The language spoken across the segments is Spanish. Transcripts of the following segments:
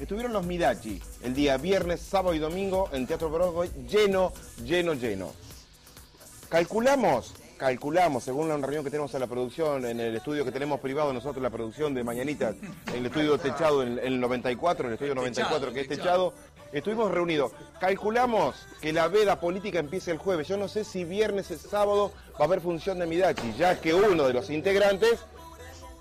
Estuvieron los Midachi el día viernes, sábado y domingo en Teatro Broadway, lleno, lleno, lleno. Calculamos, calculamos, según una reunión que tenemos en la producción, en el estudio que tenemos privado nosotros, la producción de Mañanitas, en el estudio techado en el 94, en el estudio 94 que es techado, estuvimos reunidos. Calculamos que la veda política empiece el jueves. Yo no sé si viernes o sábado va a haber función de Midachi, ya que uno de los integrantes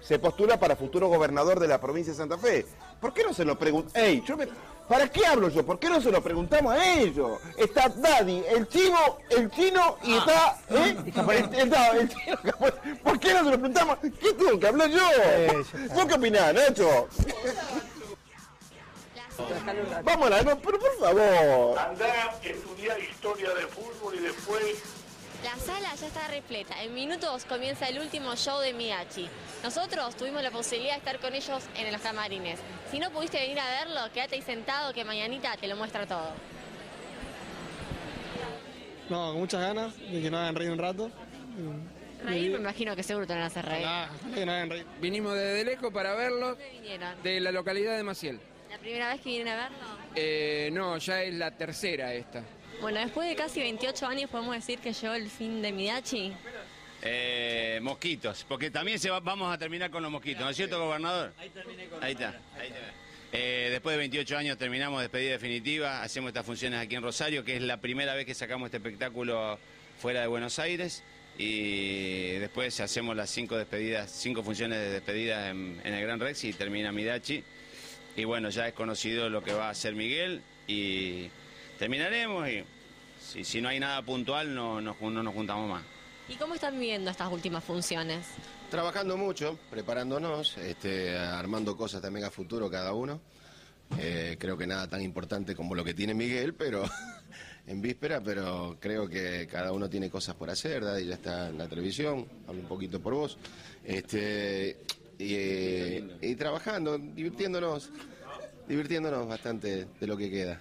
se postula para futuro gobernador de la provincia de Santa Fe. ¿Por qué no se lo preguntan? Ey, yo me- ¿Para qué hablo yo? ¿Por qué no se lo preguntamos a ellos? Está Daddy, el chivo, el chino y está... ¿eh? El- está el chino que- ¿Por qué no se lo preguntamos? ¿Qué tengo que hablar yo? ¿Vos qué opinás, Nacho? Vamos a la... pero por favor. Andá a estudiar historia de fútbol y después La sala ya está repleta. En minutos comienza el último show de Midachi. Nosotros tuvimos la posibilidad de estar con ellos en los camarines. Si no pudiste venir a verlo, quédate ahí sentado que mañanita te lo muestra todo. No, con muchas ganas de que nos hagan reír un rato. Reír me imagino que seguro te van a hacer reír. Ojalá que nos hagan reír. Vinimos desde lejos para verlo, ¿Dónde vinieron? de la localidad de Maciel. ¿La primera vez que vienen a verlo? Eh, no, ya es la tercera esta. Bueno, después de casi 28 años podemos decir que llegó el fin de Midachi. Eh, mosquitos, porque también se va- vamos a terminar con los mosquitos, ¿no es cierto, gobernador? Ahí terminé con Ahí está. ahí está. Eh, después de 28 años terminamos despedida definitiva, hacemos estas funciones aquí en Rosario, que es la primera vez que sacamos este espectáculo fuera de Buenos Aires y después hacemos las cinco despedidas, cinco funciones de despedida en, en el Gran Rex y termina Midachi. Y bueno, ya es conocido lo que va a hacer Miguel y terminaremos y si, si no hay nada puntual no, no, no nos juntamos más. ¿Y cómo están viendo estas últimas funciones? Trabajando mucho, preparándonos, este, armando cosas también a futuro cada uno. Eh, creo que nada tan importante como lo que tiene Miguel, pero en víspera, pero creo que cada uno tiene cosas por hacer. Daddy ya está en la televisión, hablo un poquito por vos. Este, y, eh, y trabajando, divirtiéndonos, divirtiéndonos bastante de lo que queda.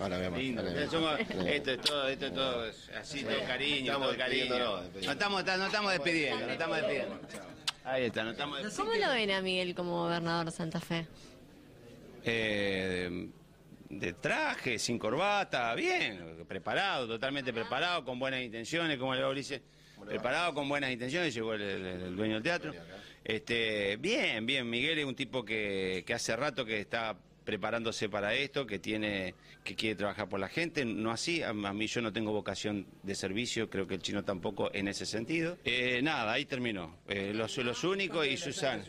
Ahora vemos. Lindo. ahora vemos. Somos- Sí. esto es todo, esto es todo así, todo cariño, Estamos todo cariño. No estamos, no estamos despidiendo, no estamos despidiendo. Ahí está, no estamos despidiendo. ¿Cómo lo ven a Miguel como gobernador de Santa Fe? Eh, de, de traje, sin corbata, bien, preparado, totalmente preparado, con buenas intenciones, como le dice. Preparado con buenas intenciones, llegó el, el- el dueño del teatro. Este, bien, bien, Miguel es un tipo que, que hace rato que está preparándose para esto, que tiene, que quiere trabajar por la gente, no así, a, a mí yo no tengo vocación de servicio, creo que el chino tampoco en ese sentido. Eh, nada, ahí terminó. Eh, los, los únicos y Susana.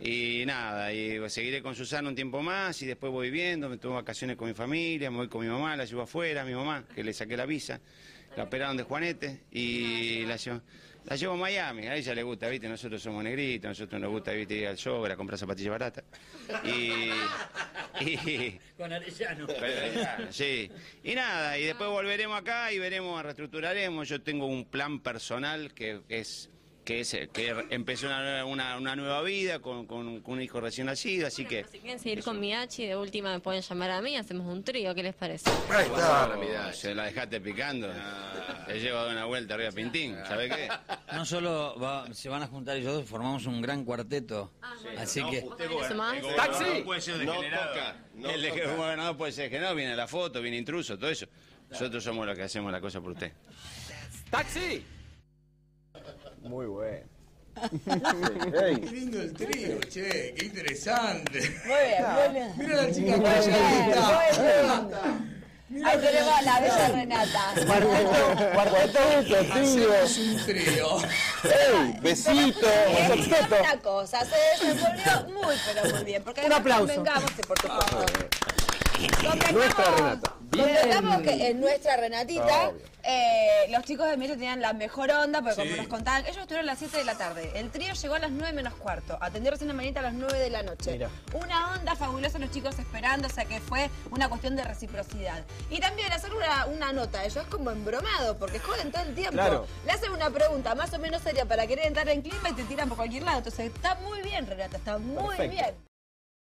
Y nada, y seguiré con Susana un tiempo más y después voy viendo, me tomo vacaciones con mi familia, me voy con mi mamá, la llevo afuera, mi mamá, que le saqué la visa, la operaron de Juanete y la llevo, la llevo a Miami, a ella le gusta, viste, nosotros somos negritos, nosotros nos gusta, viste, ir al show, a comprar zapatillas baratas. Y, y, Con Arellano. pero, Sí. Y nada, y después volveremos acá y veremos, reestructuraremos. Yo tengo un plan personal que es que es que empezó una, una- una nueva vida con, con- con un hijo recién nacido, así que Si quieren seguir con Midachi, de última me pueden llamar a mí, hacemos un trío, ¿qué les parece? Ahí está. Se la dejaste picando. Te a dar una vuelta arriba a Pintín, ¿sabe qué? No solo va- se van a juntar ellos dos, formamos un gran cuarteto. Así que ¿Eso más? ¡Taxi! puede ser No degenerado. toca, no el toca. gobernador puede ser degenerado, viene la foto, viene intruso, todo eso. Nosotros somos los que hacemos la cosa por usted. ¡Taxi! Muy bueno. Qué lindo el trío, che, qué interesante. Muy bien, muy bien. Mira la chica Muy calladita. bien. Ahí tenemos a la bella Renata. Cuarteto, tío. Hacemos un trío. ¡Ey! ¡Besito! Es una cosa, se desenvolvió muy, pero muy bien. Porque además convengamos que, por supuesto, convengamos- Nuestra Renata. Convengamos que en nuestra Renatita, Obvio. eh, los chicos de Miro tenían la mejor onda, porque como Sí. nos contaban, ellos estuvieron a las 7 de la tarde. El trío llegó a las 9 menos cuarto. Atendió recién a Manita a las 9 de la noche. Una onda fabulosa, los chicos esperando, o sea que fue una cuestión de reciprocidad. Y también hacer una, una nota, ellos es como embromado, porque joden todo el tiempo. Claro. Le hacen una pregunta más o menos seria para querer entrar en clima y te tiran por cualquier lado. Entonces está muy bien, Renata, está muy Perfecto. bien.